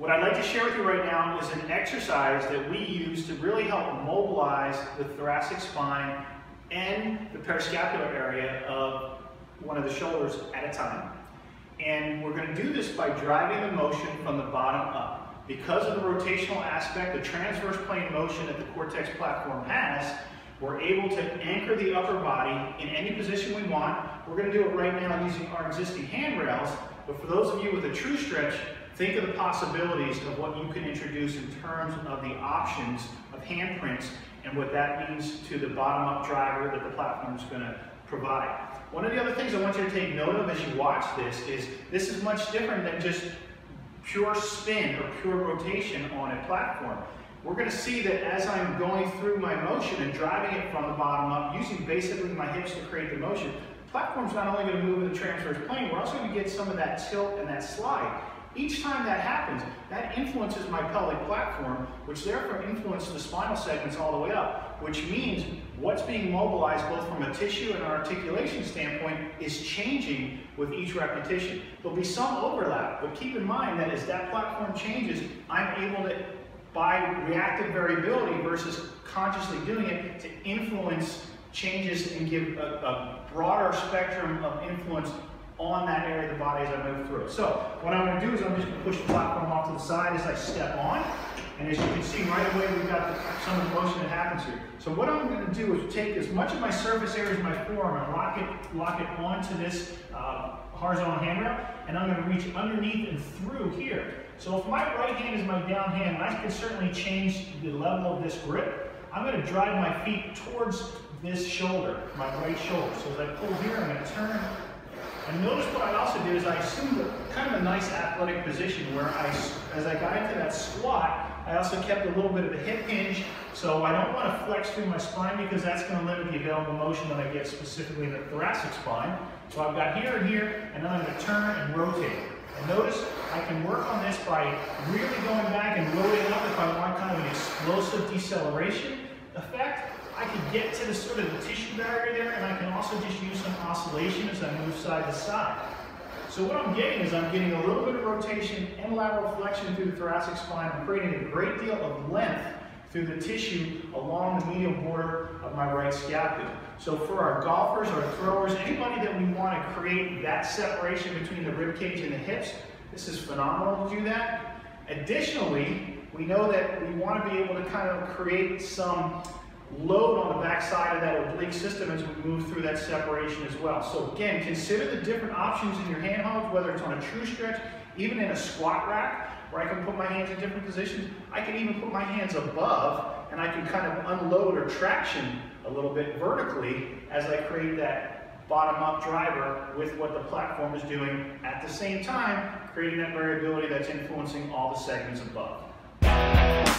What I'd like to share with you right now is an exercise that we use to really help mobilize the thoracic spine and the parascapular area of one of the shoulders at a time. And we're going to do this by driving the motion from the bottom up. Because of the rotational aspect, the transverse plane motion that the Core-Tex platform has, we're able to anchor the upper body in any position we want. We're going to do it right now using our existing handrails, but for those of you with a true stretch, think of the possibilities of what you can introduce in terms of the options of handprints and what that means to the bottom-up driver that the platform is going to provide. One of the other things I want you to take note of as you watch this is this is much different than just pure spin or pure rotation on a platform. We're going to see that as I'm going through my motion and driving it from the bottom up, using basically my hips to create the motion, the platform's not only going to move in the transverse plane, we're also going to get some of that tilt and that slide. Each time that happens, that influences my pelvic platform, which therefore influences the spinal segments all the way up, which means what's being mobilized both from a tissue and an articulation standpoint is changing with each repetition. There'll be some overlap, but keep in mind that as that platform changes, I'm able to, by reactive variability versus consciously doing it, to influence changes and give a, a broader spectrum of influence on that area of the body as I move through it. So what I'm going to do is I'm just going to push the platform off to the side as I step on. And as you can see right away, we've got some of the motion that happens here. So what I'm going to do is take as much of my surface area as my forearm and lock it, lock it onto this uh, horizontal handrail, and I'm going to reach underneath and through here. So if my right hand is my down hand, and I can certainly change the level of this grip, I'm going to drive my feet towards this shoulder, my right shoulder. So as I pull here, I'm going to turn and notice what I also did is I assumed a, kind of a nice athletic position where I, as I got into that squat, I also kept a little bit of a hip hinge, so I don't want to flex through my spine because that's going to limit the available motion that I get specifically in the thoracic spine. So I've got here and here, and then I'm going to turn and rotate. And notice I can work on this by really going back and loading up if I want kind of an explosive deceleration effect. Can get to the sort of the tissue barrier there, and I can also just use some oscillation as I move side to side. So what I'm getting is I'm getting a little bit of rotation and lateral flexion through the thoracic spine. I'm creating a great deal of length through the tissue along the medial border of my right scapula. So for our golfers, our throwers, anybody that we want to create that separation between the rib cage and the hips, this is phenomenal to do that. Additionally, we know that we want to be able to kind of create some load on the back side of that oblique system as we move through that separation as well. So again, consider the different options in your handholds, whether it's on a true stretch, even in a squat rack, where I can put my hands in different positions. I can even put my hands above, and I can kind of unload or traction a little bit vertically as I create that bottom-up driver with what the platform is doing at the same time, creating that variability that's influencing all the segments above.